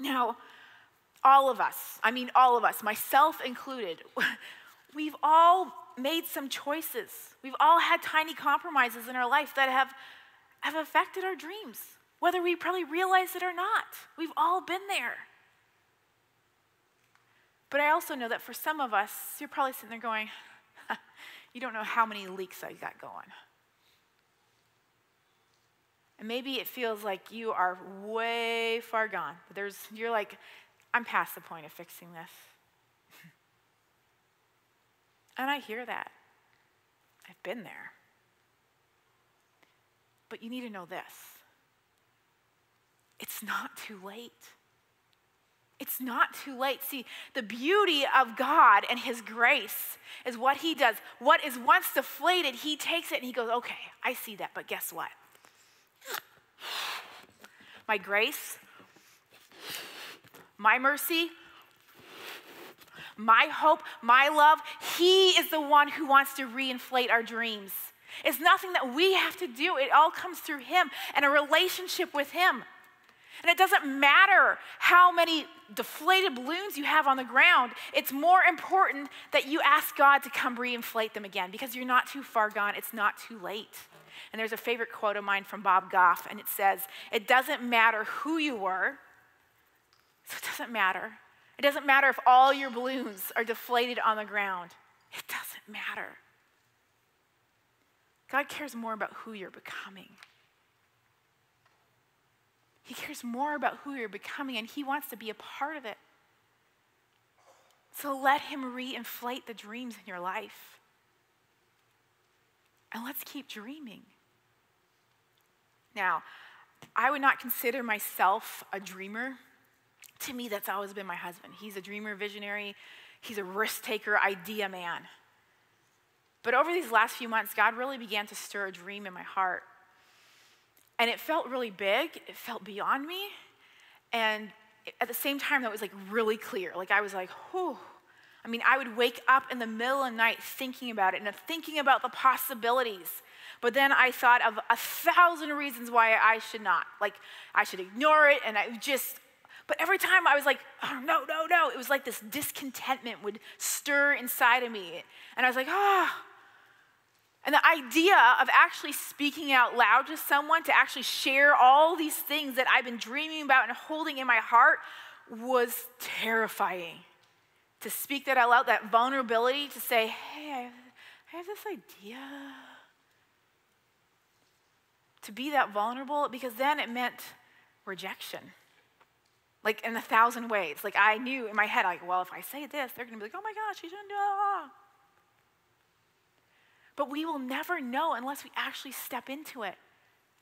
Now, all of us, I mean, all of us, myself included, we've all made some choices. We've all had tiny compromises in our life that have, have affected our dreams, whether we probably realize it or not. We've all been there. But I also know that for some of us, you're probably sitting there going, you don't know how many leaks I got going. And maybe it feels like you are way far gone. There's, you're like, I'm past the point of fixing this. and I hear that. I've been there. But you need to know this it's not too late. It's not too late. See, the beauty of God and His grace is what He does. What is once deflated, He takes it and He goes, okay, I see that, but guess what? My grace, my mercy, my hope, my love, He is the one who wants to reinflate our dreams. It's nothing that we have to do, it all comes through Him and a relationship with Him. And it doesn't matter how many deflated balloons you have on the ground, it's more important that you ask God to come reinflate them again because you're not too far gone, it's not too late. And there's a favorite quote of mine from Bob Goff, and it says, It doesn't matter who you were, so it doesn't matter. It doesn't matter if all your balloons are deflated on the ground, it doesn't matter. God cares more about who you're becoming. He cares more about who you're becoming, and He wants to be a part of it. So let Him reinflate the dreams in your life. And let's keep dreaming. Now, I would not consider myself a dreamer. To me, that's always been my husband. He's a dreamer, visionary, he's a risk taker, idea man. But over these last few months, God really began to stir a dream in my heart. And it felt really big, it felt beyond me. And at the same time, that was like really clear. Like I was like, whew. I mean, I would wake up in the middle of the night thinking about it and thinking about the possibilities. But then I thought of a thousand reasons why I should not. Like, I should ignore it, and I just, but every time I was like, oh, no, no, no, it was like this discontentment would stir inside of me. And I was like, ah. Oh. And the idea of actually speaking out loud to someone to actually share all these things that I've been dreaming about and holding in my heart was terrifying to speak that out loud, that vulnerability to say, hey, I have, I have this idea. To be that vulnerable, because then it meant rejection. Like in a thousand ways. Like I knew in my head, like, well, if I say this, they're gonna be like, oh my gosh, she shouldn't do that. But we will never know unless we actually step into it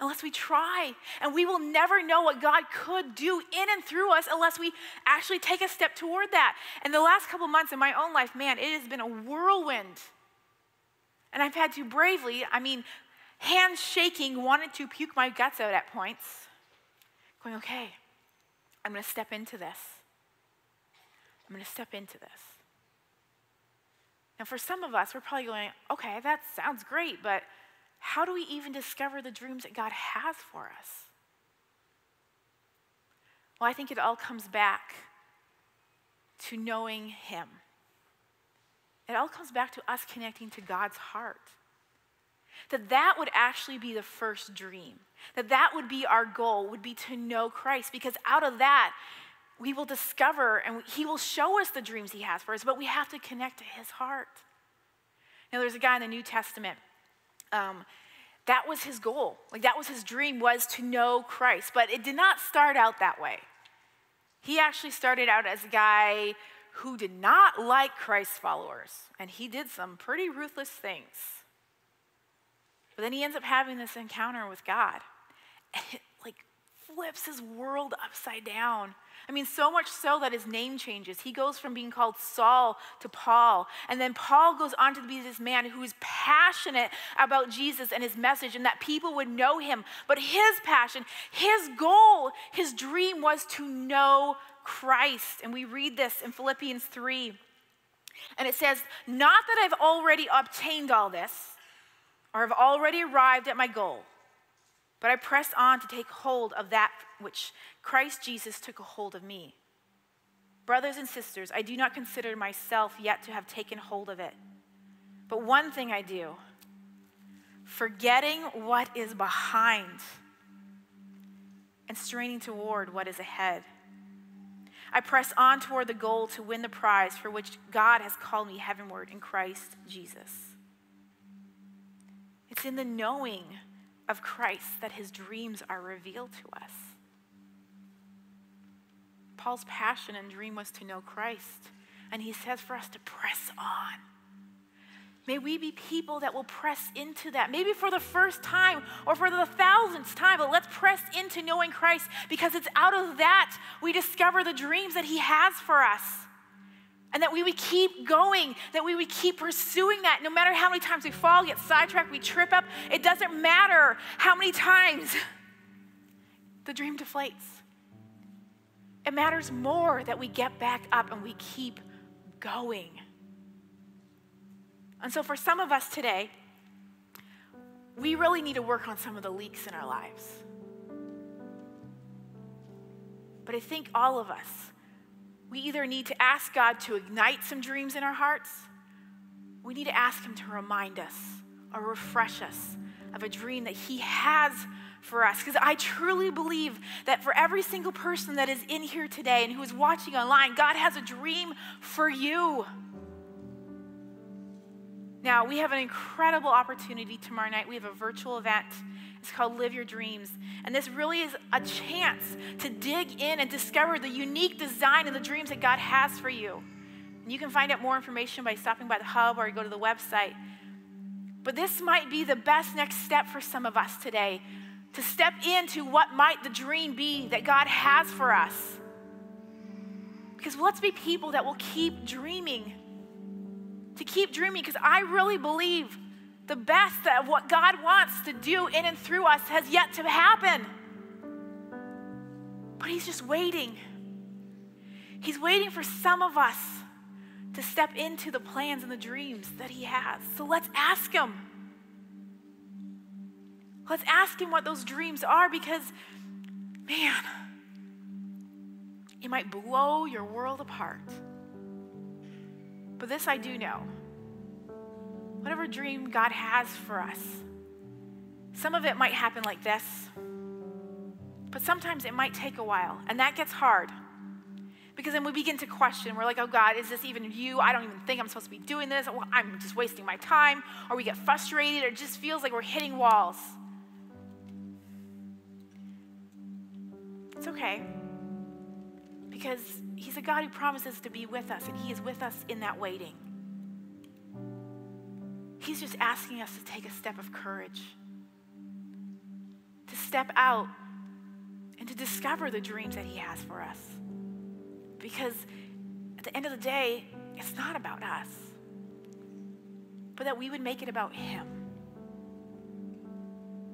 unless we try. And we will never know what God could do in and through us unless we actually take a step toward that. And the last couple months in my own life, man, it has been a whirlwind. And I've had to bravely, I mean, hands shaking, wanted to puke my guts out at points, going, okay, I'm going to step into this. I'm going to step into this. Now, for some of us, we're probably going, okay, that sounds great, but how do we even discover the dreams that God has for us? Well, I think it all comes back to knowing Him. It all comes back to us connecting to God's heart. That that would actually be the first dream. That that would be our goal, would be to know Christ. Because out of that, we will discover and He will show us the dreams He has for us, but we have to connect to His heart. Now, there's a guy in the New Testament um, that was his goal. Like that was his dream was to know Christ. But it did not start out that way. He actually started out as a guy who did not like Christ's followers, and he did some pretty ruthless things. But then he ends up having this encounter with God, and it like flips his world upside down. I mean, so much so that his name changes. He goes from being called Saul to Paul. And then Paul goes on to be this man who is passionate about Jesus and his message and that people would know him. But his passion, his goal, his dream was to know Christ. And we read this in Philippians 3. And it says, Not that I've already obtained all this or have already arrived at my goal, but I press on to take hold of that which Christ Jesus took a hold of me. Brothers and sisters, I do not consider myself yet to have taken hold of it. But one thing I do, forgetting what is behind and straining toward what is ahead. I press on toward the goal to win the prize for which God has called me heavenward in Christ Jesus. It's in the knowing of Christ that his dreams are revealed to us. Paul's passion and dream was to know Christ, and he says for us to press on. May we be people that will press into that, maybe for the first time or for the thousandth time, but let's press into knowing Christ because it's out of that we discover the dreams that He has for us. And that we would keep going, that we would keep pursuing that no matter how many times we fall, get sidetracked, we trip up. It doesn't matter how many times the dream deflates. It matters more that we get back up and we keep going. And so, for some of us today, we really need to work on some of the leaks in our lives. But I think all of us, we either need to ask God to ignite some dreams in our hearts, we need to ask Him to remind us or refresh us of a dream that He has for us. Because I truly believe that for every single person that is in here today and who is watching online, God has a dream for you. Now, we have an incredible opportunity tomorrow night. We have a virtual event. It's called Live Your Dreams. And this really is a chance to dig in and discover the unique design and the dreams that God has for you. And you can find out more information by stopping by the hub or go to the website. But this might be the best next step for some of us today to step into what might the dream be that God has for us. Because let's be people that will keep dreaming to keep dreaming because I really believe the best of what God wants to do in and through us has yet to happen. But He's just waiting. He's waiting for some of us to step into the plans and the dreams that He has. So let's ask Him. Let's ask Him what those dreams are because, man, it might blow your world apart. But this I do know whatever dream God has for us, some of it might happen like this, but sometimes it might take a while, and that gets hard. Because then we begin to question. We're like, oh God, is this even you? I don't even think I'm supposed to be doing this. I'm just wasting my time. Or we get frustrated, or it just feels like we're hitting walls. It's okay. Because He's a God who promises to be with us, and He is with us in that waiting. He's just asking us to take a step of courage, to step out and to discover the dreams that He has for us. Because at the end of the day, it's not about us, but that we would make it about Him.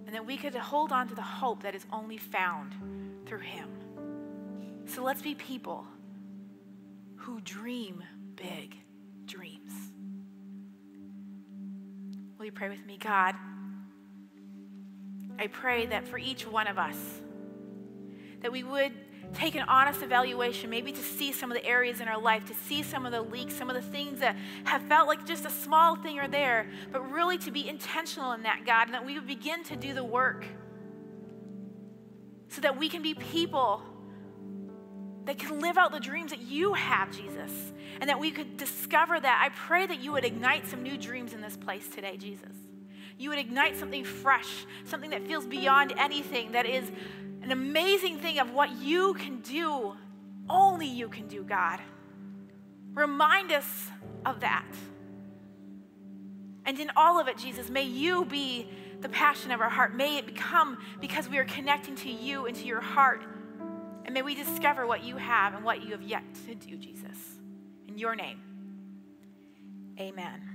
And that we could hold on to the hope that is only found through Him. So let's be people who dream big dreams. Will you pray with me? God, I pray that for each one of us, that we would take an honest evaluation, maybe to see some of the areas in our life, to see some of the leaks, some of the things that have felt like just a small thing are there, but really to be intentional in that, God, and that we would begin to do the work so that we can be people that can live out the dreams that you have, Jesus, and that we could discover that. I pray that you would ignite some new dreams in this place today, Jesus. You would ignite something fresh, something that feels beyond anything, that is an amazing thing of what you can do, only you can do, God. Remind us of that. And in all of it, Jesus, may you be the passion of our heart. May it become because we are connecting to you and to your heart and may we discover what you have and what you have yet to do, Jesus. In your name, amen.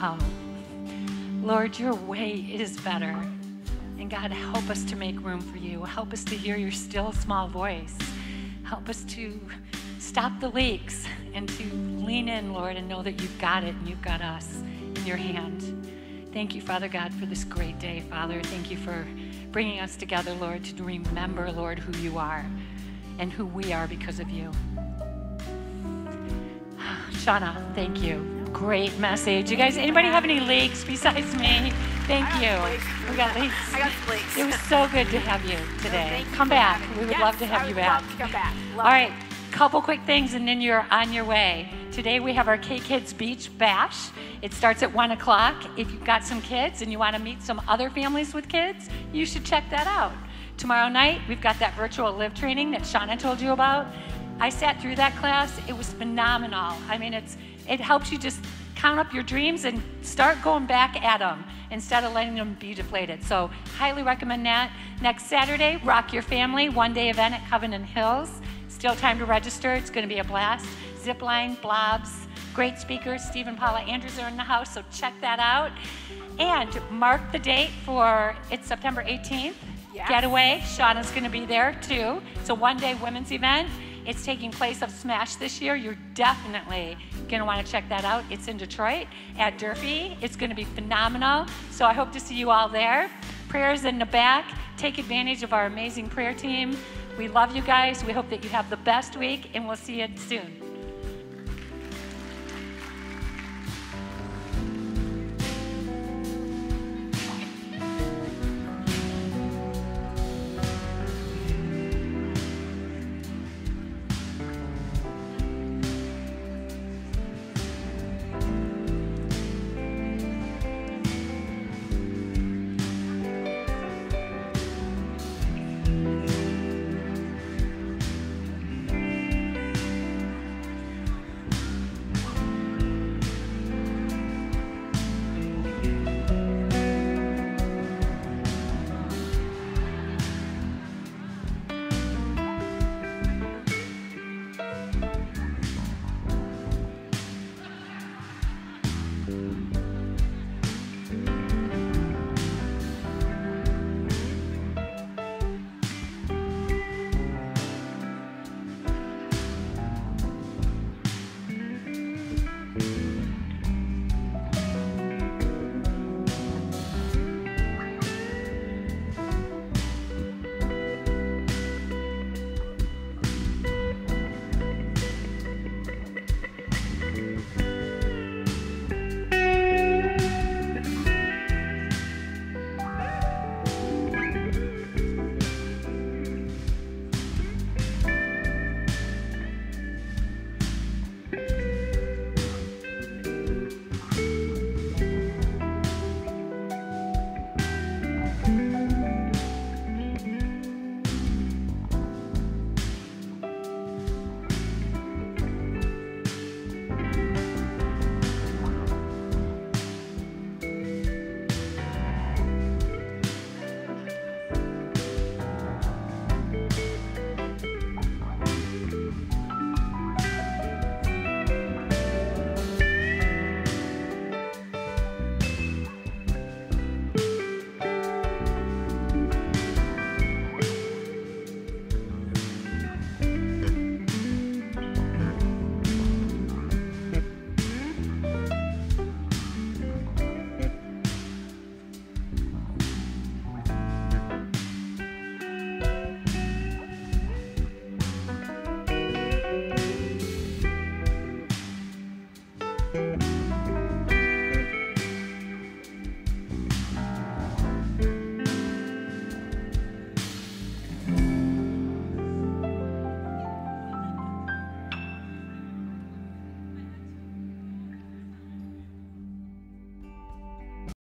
Um, Lord, your way is better. And God, help us to make room for you. Help us to hear your still small voice. Help us to stop the leaks and to lean in, Lord, and know that you've got it and you've got us in your hand. Thank you, Father God, for this great day, Father. Thank you for bringing us together, Lord, to remember, Lord, who you are and who we are because of you. Shauna, thank you. Great message. You guys, anybody have any leaks besides me? Thank you. We got leaks. I got leaks. It was so good to have you today. Thank you Come back. We would Yes, love to have I you back. love to come back. All Love right, couple quick things and then you're on your way. Today we have our K Kids Beach Bash. It starts at 1 o'clock. If you've got some kids and you want to meet some other families with kids, you should check that out. Tomorrow night, we've got that virtual live training that Shauna told you about. I sat through that class. It was phenomenal. I mean, it's it helps you just count up your dreams and start going back at them instead of letting them be deflated. So, highly recommend that. Next Saturday, Rock Your Family, one day event at Covenant Hills. Still time to register. It's going to be a blast. Zipline, blobs, great speakers. Steve and Paula Andrews are in the house, so check that out. And mark the date for it's September 18th. Yes. getaway. Shauna's going to be there too. It's a one day women's event. It's taking place of Smash this year. You're definitely going to want to check that out. It's in Detroit at Durfee. It's going to be phenomenal. So I hope to see you all there. Prayers in the back. Take advantage of our amazing prayer team. We love you guys. We hope that you have the best week, and we'll see you soon.